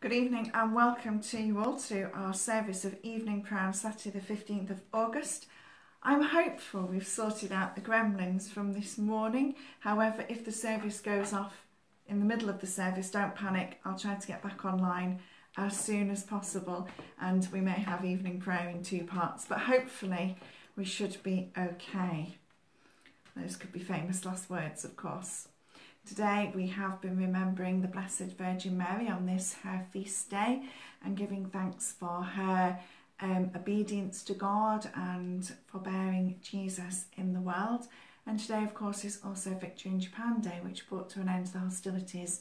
Good evening and welcome to you all to our service of evening prayer on Saturday the 15th of August. I'm hopeful we've sorted out the gremlins from this morning. However, if the service goes off in the middle of the service, don't panic. I'll try to get back online as soon as possible and we may have evening prayer in two parts, but hopefully we should be okay. Those could be famous last words, of course. Today we have been remembering the Blessed Virgin Mary on this her feast day and giving thanks for her um, obedience to God and for bearing Jesus in the world. And today, of course, is also Victory in Japan Day, which brought to an end the hostilities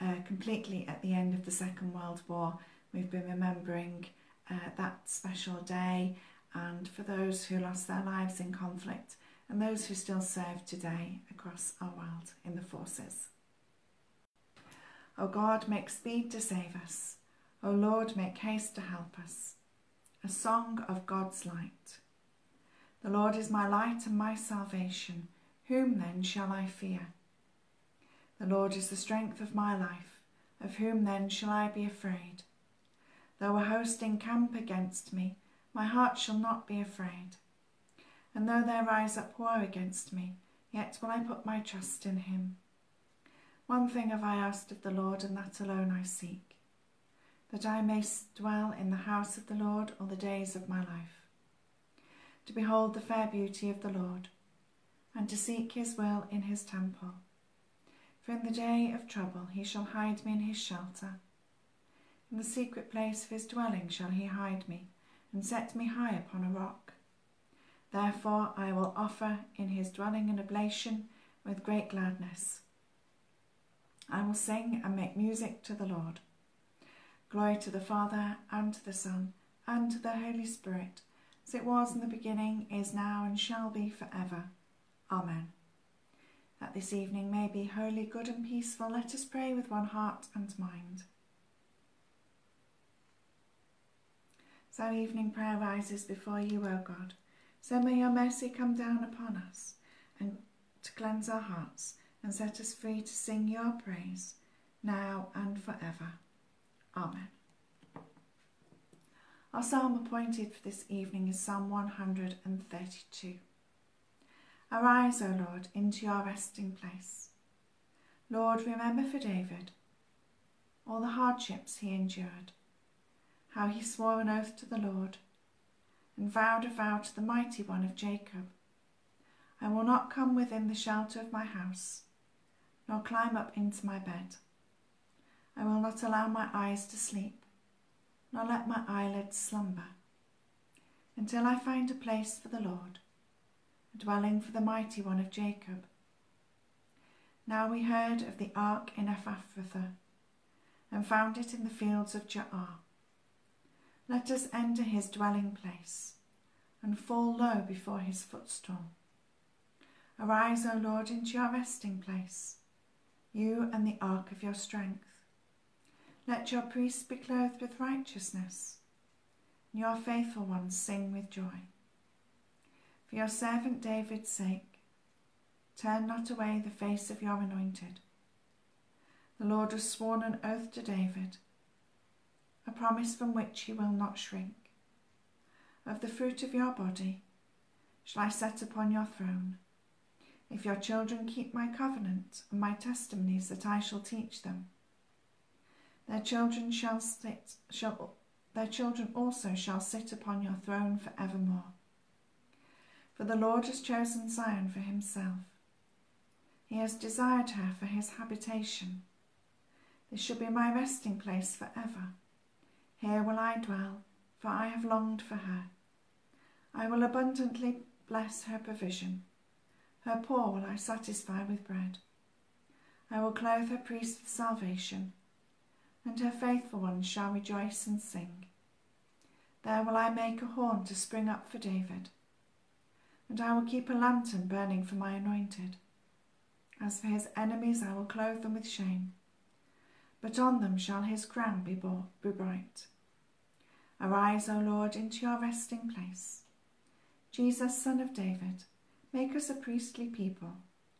uh, completely at the end of the Second World War. We've been remembering uh, that special day and for those who lost their lives in conflict and those who still serve today across our world in the forces. O God, make speed to save us. O Lord, make haste to help us. A song of God's light. The Lord is my light and my salvation. Whom then shall I fear? The Lord is the strength of my life. Of whom then shall I be afraid? Though a host encamp against me, my heart shall not be afraid. And though there rise up war against me, yet will I put my trust in him. One thing have I asked of the Lord, and that alone I seek, that I may dwell in the house of the Lord all the days of my life, to behold the fair beauty of the Lord, and to seek his will in his temple. For in the day of trouble he shall hide me in his shelter. In the secret place of his dwelling shall he hide me, and set me high upon a rock. Therefore I will offer in his dwelling an oblation with great gladness. I will sing and make music to the Lord. Glory to the Father, and to the Son, and to the Holy Spirit, as it was in the beginning, is now, and shall be for ever. Amen. That this evening may be holy, good, and peaceful, let us pray with one heart and mind. So evening prayer rises before you, O God. So may your mercy come down upon us and to cleanse our hearts and set us free to sing your praise now and forever. Amen. Our psalm appointed for this evening is Psalm 132. Arise, O Lord, into your resting place. Lord, remember for David all the hardships he endured, how he swore an oath to the Lord and vowed a vow to the mighty one of Jacob. I will not come within the shelter of my house, nor climb up into my bed. I will not allow my eyes to sleep, nor let my eyelids slumber, until I find a place for the Lord, a dwelling for the mighty one of Jacob. Now we heard of the ark in Ephrathah, and found it in the fields of Jaar. Let us enter his dwelling place and fall low before his footstool. Arise, O Lord, into your resting place, you and the ark of your strength. Let your priests be clothed with righteousness, and your faithful ones sing with joy. For your servant David's sake, turn not away the face of your anointed. The Lord has sworn an oath to David a promise from which he will not shrink. Of the fruit of your body shall I set upon your throne, if your children keep my covenant and my testimonies that I shall teach them. Their children shall sit, shall, their children also shall sit upon your throne for evermore. For the Lord has chosen Zion for himself. He has desired her for his habitation. This shall be my resting place for ever. Here will I dwell, for I have longed for her. I will abundantly bless her provision. Her poor will I satisfy with bread. I will clothe her priests with salvation, and her faithful ones shall rejoice and sing. There will I make a horn to spring up for David, and I will keep a lantern burning for my anointed. As for his enemies, I will clothe them with shame but on them shall his crown be, be bright. Arise, O Lord, into your resting place. Jesus, Son of David, make us a priestly people,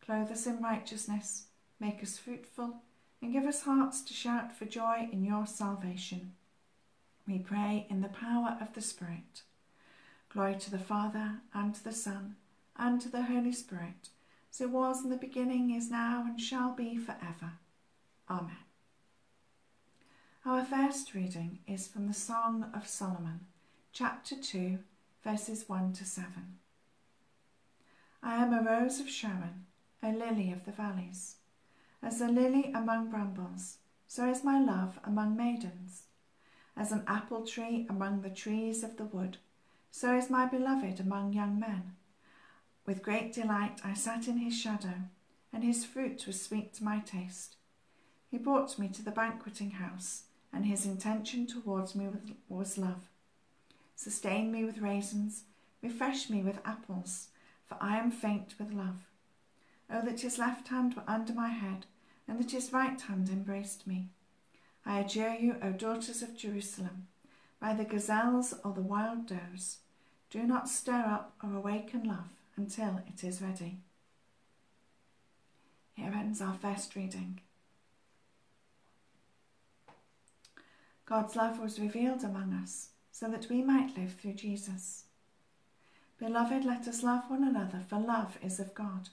clothe us in righteousness, make us fruitful, and give us hearts to shout for joy in your salvation. We pray in the power of the Spirit. Glory to the Father, and to the Son, and to the Holy Spirit, as it was in the beginning, is now, and shall be for ever. Amen. Our first reading is from the Song of Solomon, chapter 2, verses 1 to 7. I am a rose of Sharon, a lily of the valleys. As a lily among brambles, so is my love among maidens. As an apple tree among the trees of the wood, so is my beloved among young men. With great delight I sat in his shadow, and his fruit was sweet to my taste. He brought me to the banqueting house, and his intention towards me was love. Sustain me with raisins, refresh me with apples, for I am faint with love. Oh, that his left hand were under my head, and that his right hand embraced me. I adjure you, O daughters of Jerusalem, by the gazelles or the wild does, do not stir up or awaken love until it is ready. Here ends our first reading. God's love was revealed among us so that we might live through Jesus. Beloved, let us love one another, for love is of God.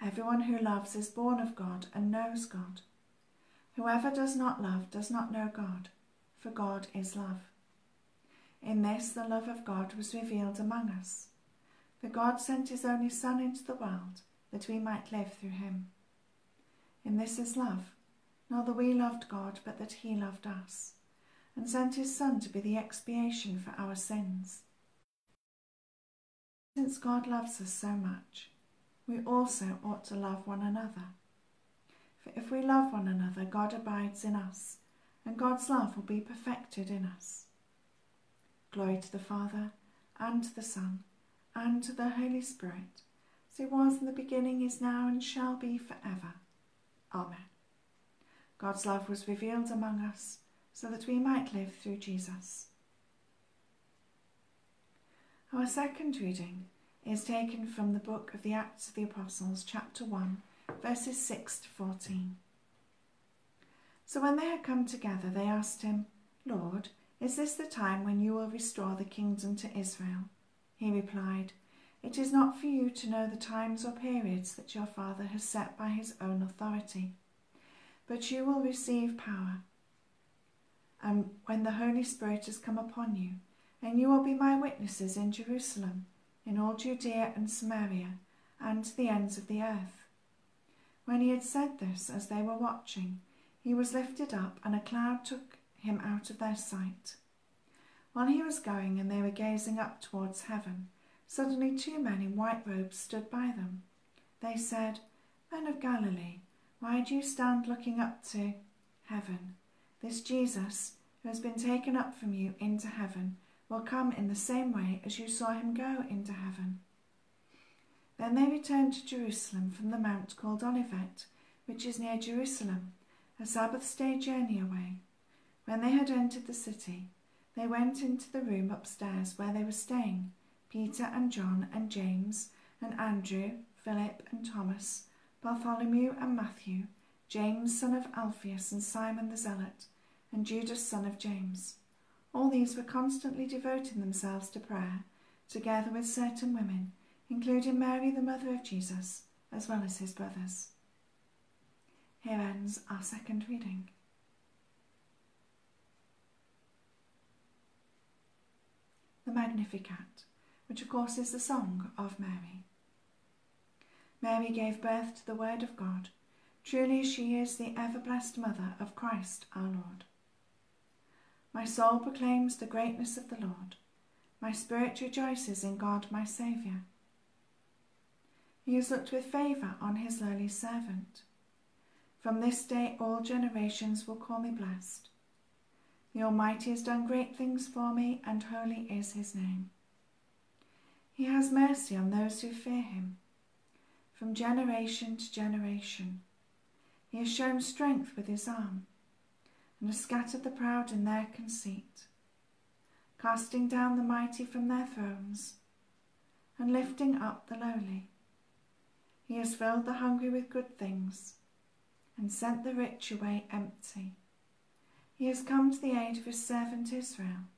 Everyone who loves is born of God and knows God. Whoever does not love does not know God, for God is love. In this the love of God was revealed among us. For God sent his only Son into the world that we might live through him. In this is love, not that we loved God, but that he loved us, and sent his Son to be the expiation for our sins. Since God loves us so much, we also ought to love one another. For if we love one another, God abides in us, and God's love will be perfected in us. Glory to the Father, and to the Son, and to the Holy Spirit, as it was in the beginning, is now, and shall be for ever. Amen. God's love was revealed among us, so that we might live through Jesus. Our second reading is taken from the book of the Acts of the Apostles, chapter 1, verses 6 to 14. So when they had come together, they asked him, Lord, is this the time when you will restore the kingdom to Israel? He replied, It is not for you to know the times or periods that your Father has set by his own authority, but you will receive power. And when the Holy Spirit has come upon you, and you will be my witnesses in Jerusalem in all Judea and Samaria, and to the ends of the earth. When he had said this, as they were watching, he was lifted up, and a cloud took him out of their sight. While he was going, and they were gazing up towards heaven, suddenly two men in white robes stood by them. They said, Men of Galilee, why do you stand looking up to heaven? This Jesus, who has been taken up from you into heaven, will come in the same way as you saw him go into heaven. Then they returned to Jerusalem from the mount called Olivet, which is near Jerusalem, a Sabbath day journey away. When they had entered the city, they went into the room upstairs where they were staying, Peter and John and James and Andrew, Philip and Thomas, Bartholomew and Matthew, James son of Alphaeus and Simon the Zealot, and Judas son of James. All these were constantly devoting themselves to prayer, together with certain women, including Mary, the mother of Jesus, as well as his brothers. Here ends our second reading. The Magnificat, which of course is the song of Mary. Mary gave birth to the Word of God. Truly she is the ever blessed Mother of Christ our Lord. My soul proclaims the greatness of the Lord. My spirit rejoices in God my Saviour. He has looked with favour on his lowly servant. From this day all generations will call me blessed. The Almighty has done great things for me, and holy is his name. He has mercy on those who fear him. From generation to generation, he has shown strength with his arm and has scattered the proud in their conceit, casting down the mighty from their thrones, and lifting up the lowly. He has filled the hungry with good things, and sent the rich away empty. He has come to the aid of his servant Israel,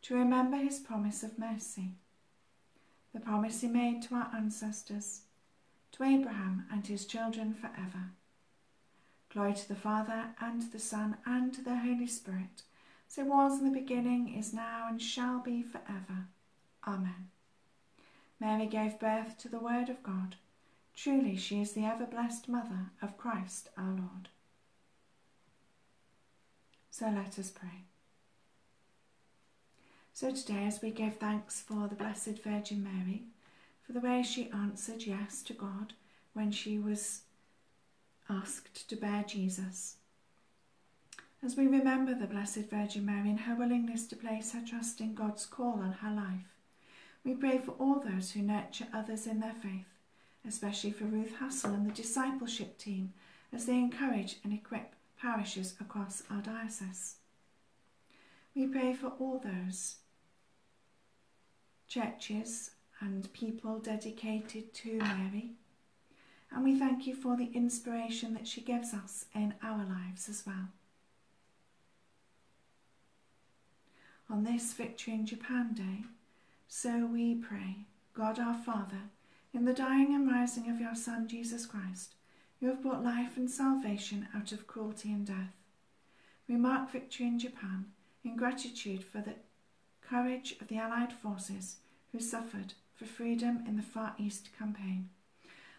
to remember his promise of mercy, the promise he made to our ancestors, to Abraham and his children forever. Glory to the Father, and to the Son, and to the Holy Spirit, as it was in the beginning, is now, and shall be forever. Amen. Mary gave birth to the Word of God. Truly she is the ever-blessed Mother of Christ our Lord. So let us pray. So today as we give thanks for the Blessed Virgin Mary, for the way she answered yes to God when she was asked to bear Jesus. As we remember the Blessed Virgin Mary and her willingness to place her trust in God's call on her life, we pray for all those who nurture others in their faith, especially for Ruth Hassel and the discipleship team as they encourage and equip parishes across our diocese. We pray for all those churches and people dedicated to Mary and we thank you for the inspiration that she gives us in our lives as well. On this Victory in Japan Day, so we pray, God our Father, in the dying and rising of your Son Jesus Christ, you have brought life and salvation out of cruelty and death. We mark victory in Japan in gratitude for the courage of the Allied forces who suffered for freedom in the Far East campaign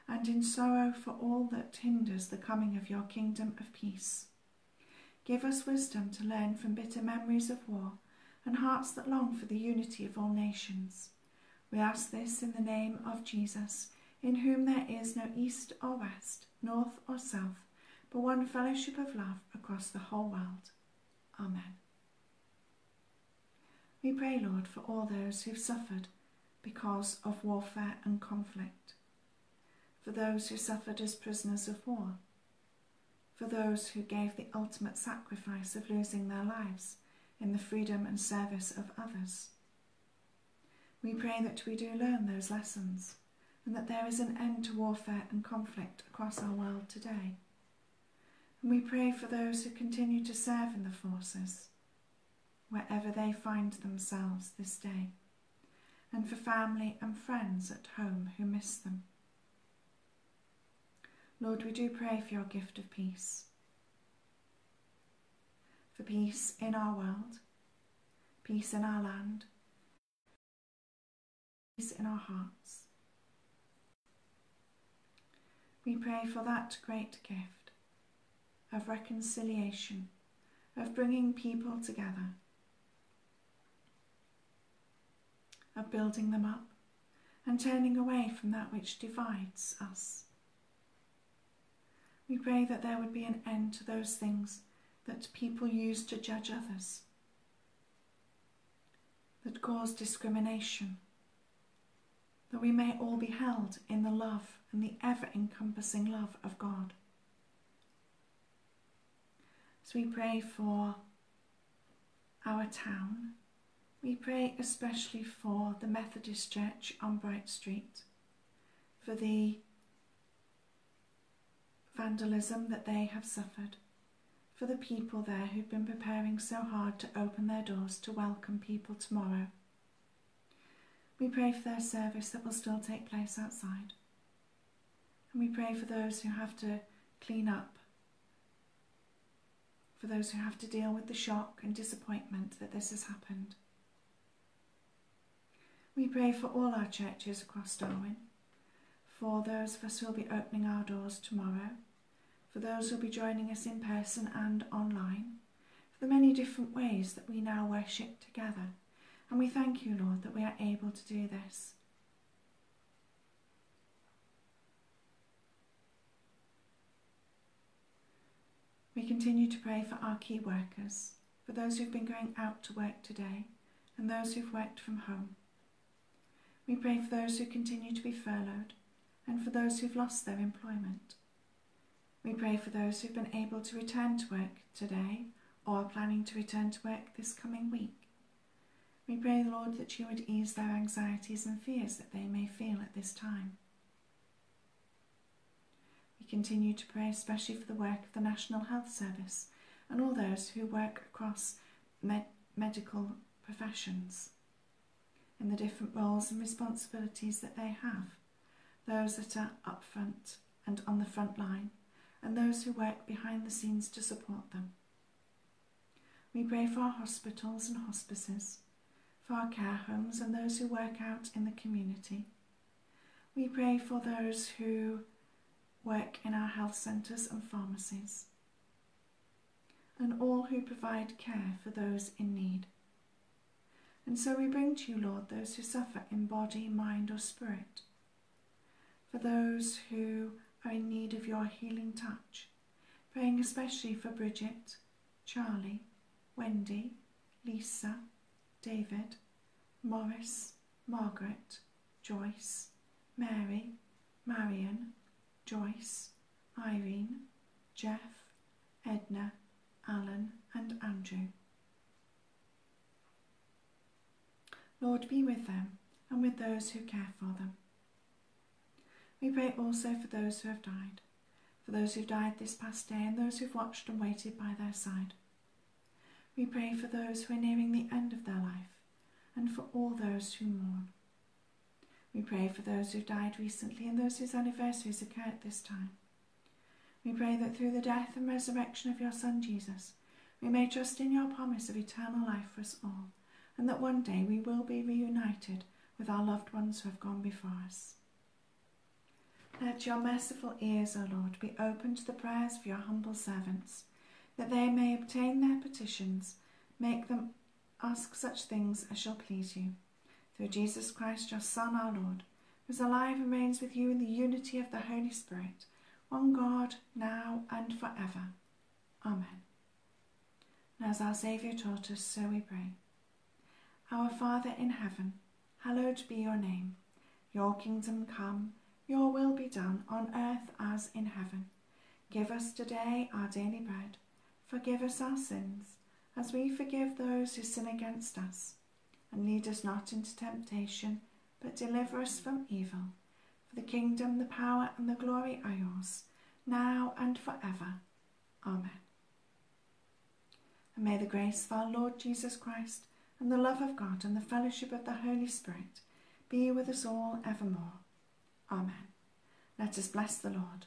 and in sorrow for all that hinders the coming of your kingdom of peace. Give us wisdom to learn from bitter memories of war and hearts that long for the unity of all nations. We ask this in the name of Jesus, in whom there is no east or west, north or south, but one fellowship of love across the whole world. Amen. We pray, Lord, for all those who've suffered because of warfare and conflict for those who suffered as prisoners of war, for those who gave the ultimate sacrifice of losing their lives in the freedom and service of others. We pray that we do learn those lessons and that there is an end to warfare and conflict across our world today. And we pray for those who continue to serve in the forces, wherever they find themselves this day, and for family and friends at home who miss them. Lord, we do pray for your gift of peace, for peace in our world, peace in our land, peace in our hearts. We pray for that great gift of reconciliation, of bringing people together, of building them up and turning away from that which divides us. We pray that there would be an end to those things that people use to judge others, that cause discrimination, that we may all be held in the love and the ever encompassing love of God. As we pray for our town, we pray especially for the Methodist Church on Bright Street, for the vandalism that they have suffered, for the people there who've been preparing so hard to open their doors to welcome people tomorrow. We pray for their service that will still take place outside. And we pray for those who have to clean up, for those who have to deal with the shock and disappointment that this has happened. We pray for all our churches across Darwen, for those of us who will be opening our doors tomorrow, for those who will be joining us in person and online, for the many different ways that we now worship together. And we thank you, Lord, that we are able to do this. We continue to pray for our key workers, for those who've been going out to work today, and those who've worked from home. We pray for those who continue to be furloughed, and for those who've lost their employment. We pray for those who've been able to return to work today or are planning to return to work this coming week. We pray, Lord, that you would ease their anxieties and fears that they may feel at this time. We continue to pray especially for the work of the National Health Service and all those who work across med- medical professions in the different roles and responsibilities that they have, those that are up front and on the front line, and those who work behind the scenes to support them. We pray for our hospitals and hospices, for our care homes and those who work out in the community. We pray for those who work in our health centres and pharmacies, and all who provide care for those in need. And so we bring to you, Lord, those who suffer in body, mind, or spirit, for those who are in need of your healing touch, praying especially for Bridget, Charlie, Wendy, Lisa, David, Morris, Margaret, Joyce, Mary, Marion, Joyce, Irene, Jeff, Edna, Alan, and Andrew. Lord, be with them and with those who care for them. We pray also for those who have died, for those who've died this past day and those who've watched and waited by their side. We pray for those who are nearing the end of their life and for all those who mourn. We pray for those who've died recently and those whose anniversaries occur at this time. We pray that through the death and resurrection of your Son Jesus, we may trust in your promise of eternal life for us all and that one day we will be reunited with our loved ones who have gone before us. Let your merciful ears, O Lord, be open to the prayers of your humble servants, that they may obtain their petitions, make them ask such things as shall please you. Through Jesus Christ, your Son, our Lord, who is alive and reigns with you in the unity of the Holy Spirit, one God, now and forever. Amen. And as our Saviour taught us, so we pray. Our Father in heaven, hallowed be your name. Your kingdom come, your will be done on earth as in heaven. Give us today our daily bread. Forgive us our sins, as we forgive those who sin against us. And lead us not into temptation, but deliver us from evil. For the kingdom, the power, and the glory are yours, now and forever. Amen. And may the grace of our Lord Jesus Christ and the love of God and the fellowship of the Holy Spirit be with us all evermore. Amen. Let us bless the Lord.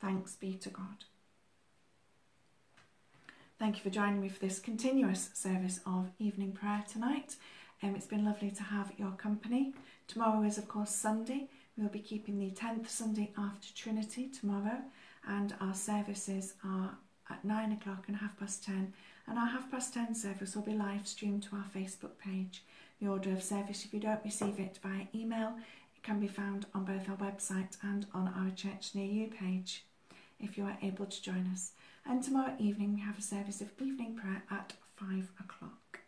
Thanks be to God. Thank you for joining me for this continuous service of evening prayer tonight. Um, it's been lovely to have your company. Tomorrow is, of course, Sunday. We'll be keeping the 10th Sunday after Trinity tomorrow, and our services are at 9 o'clock and half past 10 and our half past 10 service will be live streamed to our Facebook page. The order of service, if you don't receive it via email, it can be found on both our website and on our Church Near You page if you are able to join us. And tomorrow evening we have a service of evening prayer at 5 o'clock.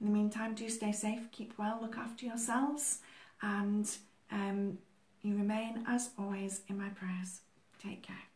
In the meantime, do stay safe, keep well, look after yourselves, and um, you remain, as always, in my prayers. Take care.